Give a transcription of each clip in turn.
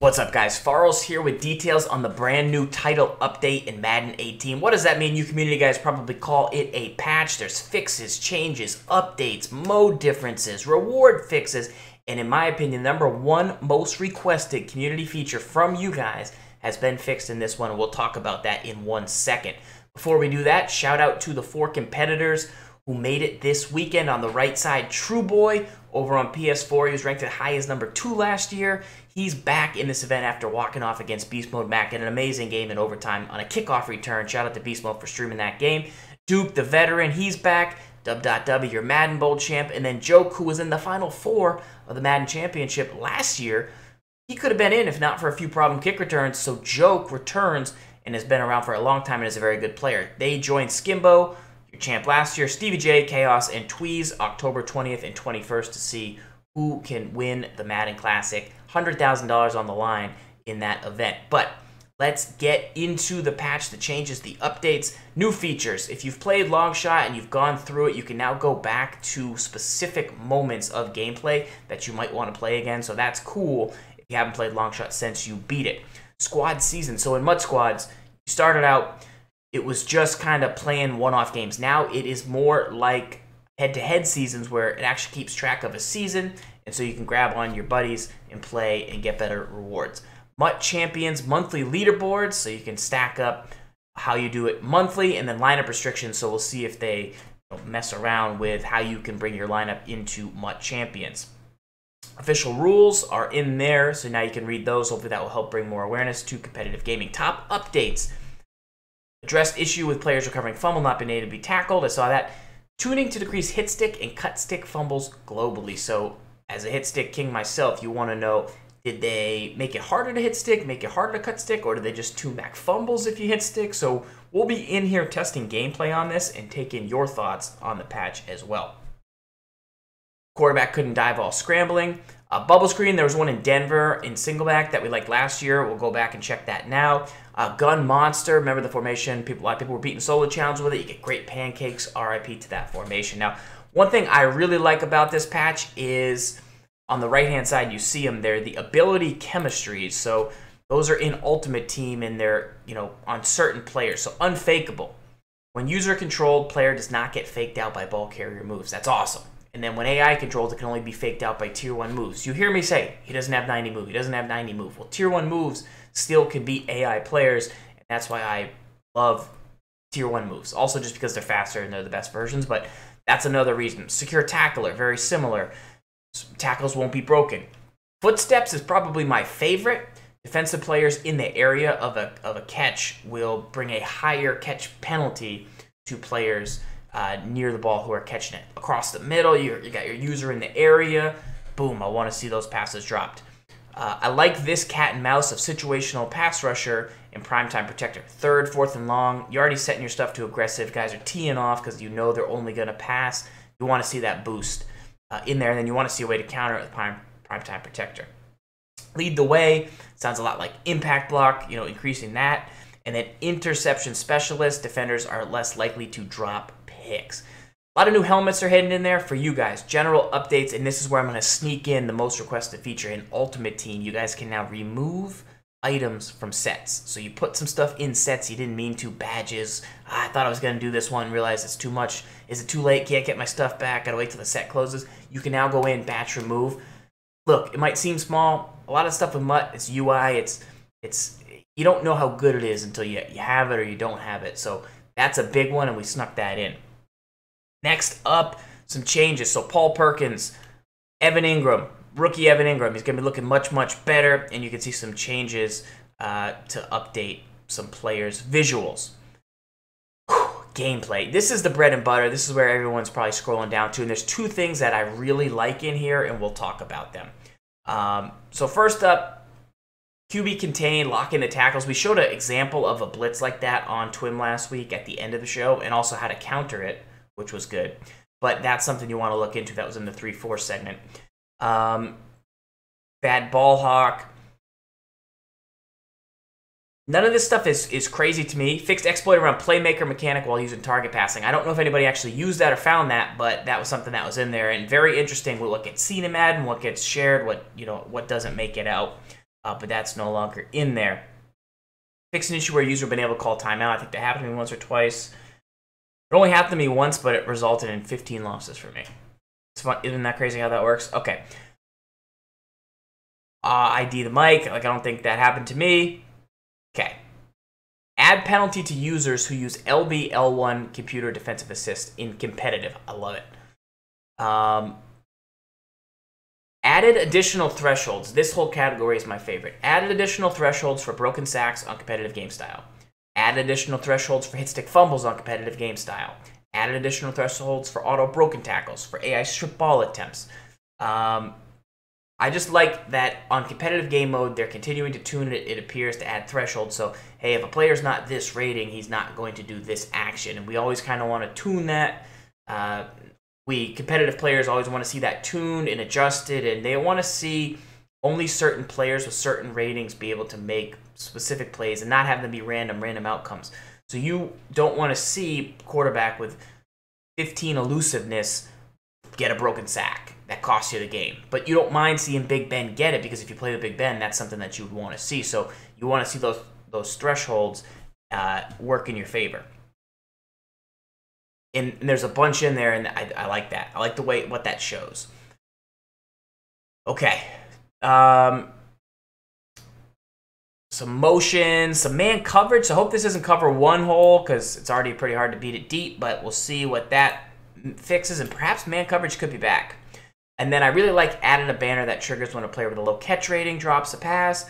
What's up, guys? Farls here with details on the brand new title update in Madden 18. What does that mean? You community guys probably call it a patch. There's fixes, changes, updates, mode differences, reward fixes, and in my opinion, number one most requested community feature from you guys has been fixed in this one. We'll talk about that in one second. Before we do that, shout out to the four competitors who made it this weekend on the right side. True Boy over on PS4. He was ranked at high as number two last year. He's back in this event after walking off against Beast Mode Mac in an amazing game in overtime on a kickoff return. Shout out to Beast Mode for streaming that game. Duke, the veteran, he's back. Dub.W, your Madden Bowl champ. And then Joke, who was in the final four of the Madden Championship last year. He could have been in if not for a few problem kick returns. So Joke returns and has been around for a long time and is a very good player. They joined Skimbo, your champ last year, Stevie J, Chaos, and Tweez October 20th and 21st to see who can win the Madden Classic. $100,000 on the line in that event. But let's get into the patch, the changes, the updates, new features. If you've played Longshot and you've gone through it, you can now go back to specific moments of gameplay that you might want to play again. So that's cool if you haven't played Longshot since you beat it. Squad season. So in MUT Squads, you started out it was just kind of playing one-off games. Now it is more like head-to-head seasons where it actually keeps track of a season, and so you can grab on your buddies and play and get better rewards. MUT Champions monthly leaderboards, so you can stack up how you do it monthly, and then lineup restrictions. So we'll see if they mess around with how you can bring your lineup into MUT Champions. Official rules are in there, so now you can read those. Hopefully, that will help bring more awareness to competitive gaming. Top updates addressed issue with players recovering fumble not being able to be tackled. I saw that. Tuning to decrease hit stick and cut stick fumbles globally. So, as a hit stick king myself, you want to know did they make it harder to hit stick, make it harder to cut stick, or did they just two back fumbles if you hit stick? So, we'll be in here testing gameplay on this and taking your thoughts on the patch as well. Quarterback couldn't dive all scrambling. Uh, bubble screen, there was one in Denver in Singleback that we liked last year. We'll go back and check that now. Uh, Gun Monster, remember the formation? People, a lot of people were beating solo challenge with it. You get great pancakes. RIP to that formation. Now, one thing I really like about this patch is on the right hand side, you see them there, the ability chemistries. So those are in Ultimate Team and they're, you know, on certain players. So unfakeable. When user controlled, player does not get faked out by ball carrier moves. That's awesome. And then when AI controlled, it can only be faked out by tier 1 moves. You hear me say, he doesn't have 90 move, he doesn't have 90 move. Well, tier 1 moves still can beat AI players, and that's why I love tier 1 moves. Also just because they're faster and they're the best versions, but that's another reason. Secure Tackler, very similar. Tackles won't be broken. Footsteps is probably my favorite. Defensive players in the area of a, of a catch will bring a higher catch penalty to players uh, near the ball who are catching it. Across the middle, you, you got your user in the area. Boom, I want to see those passes dropped. Uh, I like this cat and mouse of situational pass rusher and primetime protector. Third, fourth, and long. You're already setting your stuff to aggressive. Guys are teeing off because you know they're only going to pass. You want to see that boost uh, in there, and then you want to see a way to counter it with prime, primetime protector. Lead the way sounds a lot like impact block, you know, increasing that. And then interception specialist defenders are less likely to drop picks. A lot of new helmets are hidden in there for you guys. General updates, and this is where I'm going to sneak in the most requested feature in Ultimate Team. You guys can now remove items from sets. So you put some stuff in sets you didn't mean to, badges. I thought I was going to do this one, realized it's too much. Is it too late? Can't get my stuff back. Gotta wait till the set closes. You can now go in, batch remove. Look, it might seem small. A lot of stuff with MUT, it's UI, it's it's you don't know how good it is until you, you have it or you don't have it. So that's a big one, and we snuck that in. Next up, some changes. So Paul Perkins, Evan Engram, rookie Evan Engram, he's going to be looking much, much better, and you can see some changes uh, to update some players' visuals. Whew, gameplay. This is the bread and butter. This is where everyone's probably scrolling down to, and there's two things that I really like in here, and we'll talk about them. Um, so first up, QB contain, lock in the tackles. We showed an example of a blitz like that on Twim last week at the end of the show, and also how to counter it which was good. But that's something you want to look into. That was in the 3 4 segment. Um, bad ball hawk. None of this stuff is, is crazy to me. Fixed exploit around playmaker mechanic while using target passing. I don't know if anybody actually used that or found that, but that was something that was in there. And very interesting. We'll look at seen in Madden, what gets shared, what you know, what doesn't make it out. uh, but that's no longer in there. Fixed an issue where a user been able to call timeout. I think that happened to me once or twice. It only happened to me once, but it resulted in 15 losses for me. It's fun. Isn't that crazy how that works? Okay. Uh, ID the mic. Like, I don't think that happened to me. Okay. Add penalty to users who use LB L1 computer defensive assist in competitive. I love it. Um, added additional thresholds. This whole category is my favorite. Added additional thresholds for broken sacks on competitive game style. Added additional thresholds for hit stick fumbles on competitive game style. Added additional thresholds for auto broken tackles, for AI strip ball attempts. Um, I just like that on competitive game mode, they're continuing to tune it, it appears, to add thresholds. So, hey, if a player's not this rating, he's not going to do this action. And we always kind of want to tune that. Uh, we competitive players always want to see that tuned and adjusted, and they want to see only certain players with certain ratings be able to make specific plays and not have them be random, random outcomes. So you don't want to see quarterback with 15 elusiveness get a broken sack that costs you the game. But you don't mind seeing Big Ben get it because if you play with Big Ben, that's something that you would want to see. So you want to see those those thresholds uh, work in your favor. And, and, there's a bunch in there, and I, I like that. I like the way what that shows. Okay. Um, some motion, some man coverage. So I hope this doesn't cover one hole because it's already pretty hard to beat it deep, but we'll see what that fixes, and perhaps man coverage could be back. And then I really like adding a banner that triggers when a player with a low catch rating drops a pass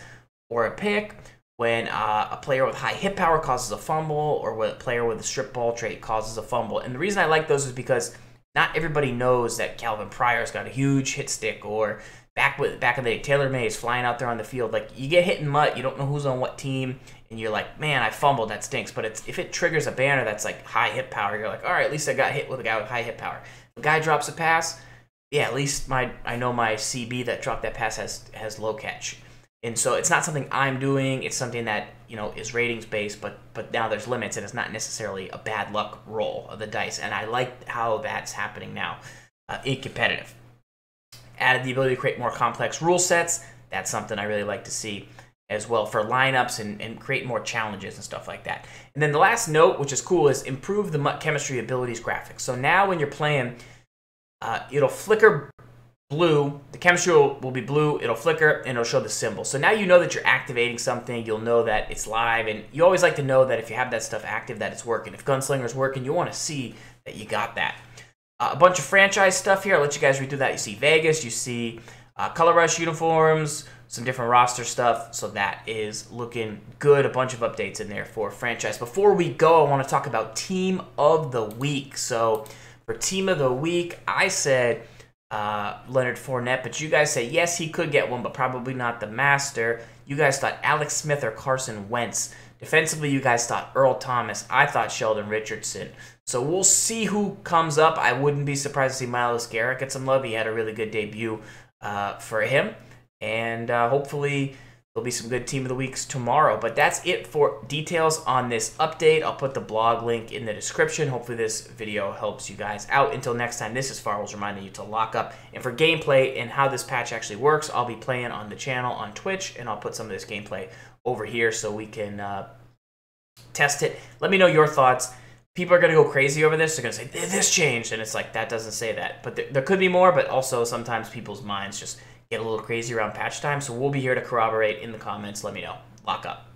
or a pick, when uh, a player with high hit power causes a fumble, or when a player with a strip ball trait causes a fumble. And the reason I like those is because not everybody knows that Calvin Pryor's got a huge hit stick, or back with back in the day, Taylor Mays flying out there on the field. Like you get hit in MUT, you don't know who's on what team, and you're like, man, I fumbled, that stinks. But it's if it triggers a banner that's like high hit power, you're like, all right, at least I got hit with a guy with high hit power. A guy drops a pass, yeah, at least my I know my CB that dropped that pass has has low catch. And so it's not something I'm doing. It's something that you know is ratings based, but but now there's limits, and it's not necessarily a bad luck roll of the dice. And I like how that's happening now uh, in competitive added the ability to create more complex rule sets. That's something I really like to see as well for lineups and, and create more challenges and stuff like that. And then the last note, which is cool, is improve the chemistry abilities graphics. So now when you're playing, uh, it'll flicker blue. The chemistry will, will, be blue. It'll flicker and it'll show the symbol. So now you know that you're activating something. You'll know that it's live. And you always like to know that if you have that stuff active, that it's working. If Gunslinger's working, you want to see that you got that. A bunch of franchise stuff here. I'll let you guys read through that. You see Vegas, you see uh, Color Rush uniforms, some different roster stuff. So that is looking good. A bunch of updates in there for franchise. Before we go, I want to talk about Team of the Week. So for Team of the Week, I said uh, Leonard Fournette, but you guys say yes, he could get one, but probably not the master. You guys thought Alex Smith or Carson Wentz. Defensively, you guys thought Earl Thomas. I thought Sheldon Richardson. So we'll see who comes up. I wouldn't be surprised to see Myles Garrett get some love. He had a really good debut uh, for him. And uh, hopefully there'll be some good team of the weeks tomorrow. But that's it for details on this update. I'll put the blog link in the description. Hopefully this video helps you guys out. Until next time, this is Farls reminding you to lock up. And for gameplay and how this patch actually works, I'll be playing on the channel on Twitch. And I'll put some of this gameplay over here so we can uh, test it. Let me know your thoughts people are going to go crazy over this. They're going to say, this changed. And it's like, that doesn't say that. But there, there could be more, but also sometimes people's minds just get a little crazy around patch time. So we'll be here to corroborate in the comments. Let me know. Lock up.